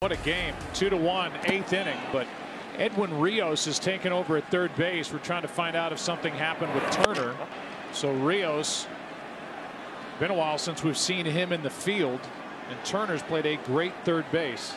What a game. Two to one, eighth inning. But Edwin Rios has taken over at third base. We're trying to find out if something happened with Turner. So Rios, been a while since we've seen him in the field. And Turner's played a great third base.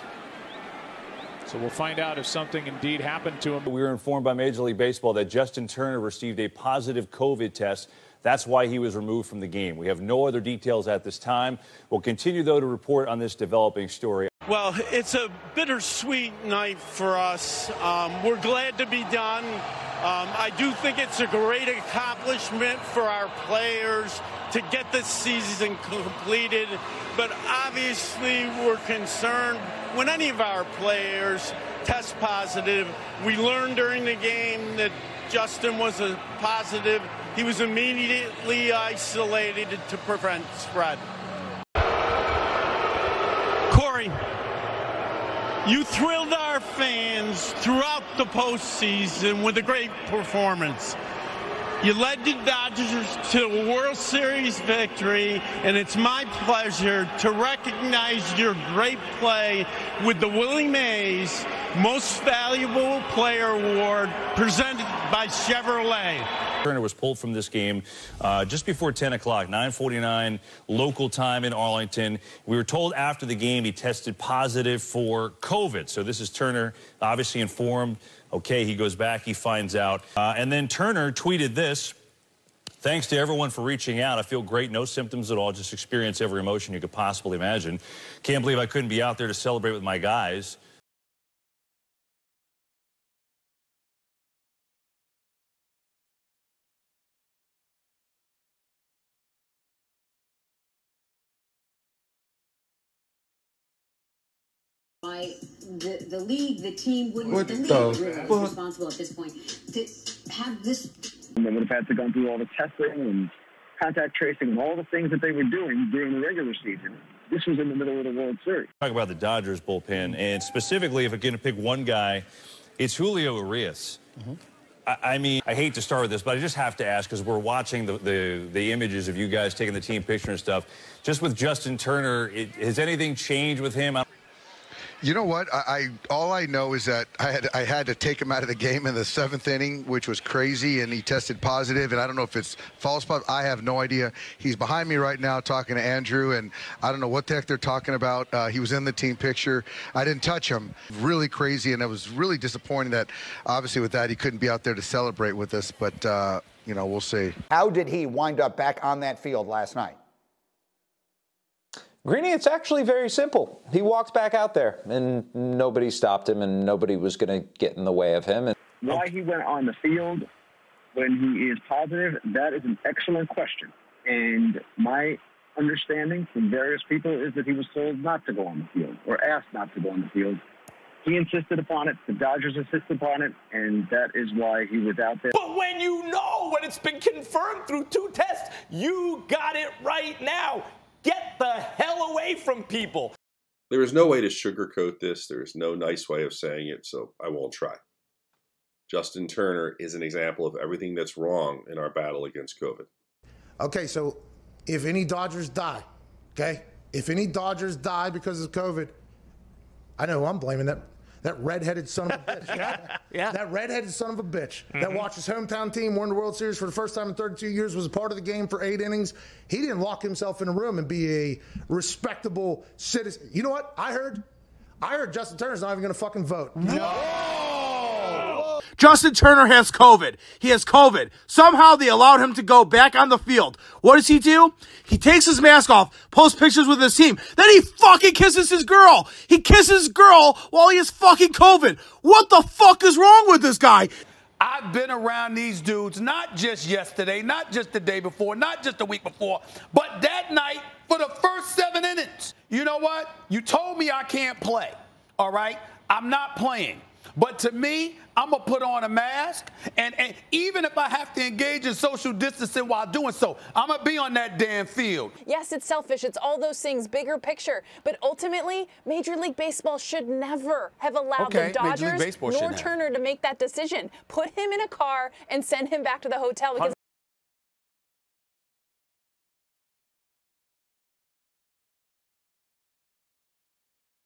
So we'll find out if something indeed happened to him. We were informed by Major League Baseball that Justin Turner received a positive COVID test. That's why he was removed from the game. We have no other details at this time. We'll continue, though, to report on this developing story. Well, it's a bittersweet night for us. Um, we're glad to be done. Um, I do think it's a great accomplishment for our players to get this season completed, but obviously we're concerned when any of our players test positive. We learned during the game that Justin was a positive. He was immediately isolated to prevent spread. You thrilled our fans throughout the postseason with a great performance. You led the Dodgers to a World Series victory, and it's my pleasure to recognize your great play with the Willie Mays Most Valuable Player Award presented by Chevrolet. Turner was pulled from this game uh, just before 10 o'clock, 9:49 local time in Arlington. We were told after the game he tested positive for COVID. So this is Turner, obviously informed. Okay, he goes back, he finds out, uh, and then Turner tweeted this. Thanks to everyone for reaching out. I feel great. No symptoms at all. Just experience every emotion you could possibly imagine. Can't believe I couldn't be out there to celebrate with my guys. Why the, the league, the team wouldn't, What the league the really is responsible at this point to have this And they would have had to go through all the testing and contact tracing and all the things that they were doing during the regular season. This was in the middle of the World Series. Talk about the Dodgers bullpen, and specifically, if I'm going to pick one guy, it's Julio Urias. Mm-hmm. I, I mean, I hate to start with this, but I just have to ask because we're watching the, the the images of you guys taking the team picture and stuff. Just with Justin Turner, it, has anything changed with him? You know what? I, I all I know is that I had I had to take him out of the game in the seventh inning, which was crazy, and he tested positive. And I don't know if it's false positive. I have no idea. He's behind me right now talking to Andrew, and I don't know what the heck they're talking about. Uh, he was in the team picture. I didn't touch him. Really crazy, and it was really disappointing that obviously with that he couldn't be out there to celebrate with us. But uh, you know, we'll see. How did he wind up back on that field last night? Greeny, it's actually very simple. He walked back out there, and nobody stopped him, and nobody was going to get in the way of him. And Why he went on the field when he is positive, that is an excellent question. And my understanding from various people is that he was told not to go on the field or asked not to go on the field. He insisted upon it. The Dodgers insisted upon it, and that is why he was out there. But when you know, when it's been confirmed through two tests, you got it right now. Get the hell away from people. There is no way to sugarcoat this. There is no nice way of saying it, so I won't try. Justin Turner is an example of everything that's wrong in our battle against COVID. Okay, so if any Dodgers die, okay, if any Dodgers die because of COVID, I know who I'm blaming that that redheaded son of a bitch. yeah, Yeah. That redheaded son of a bitch that mm-hmm. watched his hometown team win the World Series for the first time in 32 years, was a part of the game for eight innings. He didn't lock himself in a room and be a respectable citizen. You know what? I heard, I heard Justin Turner's not even going to fucking vote. Justin Turner has COVID. He has COVID. Somehow they allowed him to go back on the field. What does he do? He takes his mask off, posts pictures with his team. Then he fucking kisses his girl. He kisses his girl while he has fucking COVID. What the fuck is wrong with this guy? I've been around these dudes not just yesterday, not just the day before, not just the week before, but that night for the first seven innings. You know what? You told me I can't play, all right? I'm not playing. But to me, I'm gonna put on a mask, and, and even if I have to engage in social distancing while doing so, I'm gonna be on that damn field. Yes, it's selfish. It's all those things, bigger picture. But ultimately, Major League Baseball should never have allowed Okay, the Dodgers nor shouldn't have. Turner to make that decision. Put him in a car and send him back to the hotel because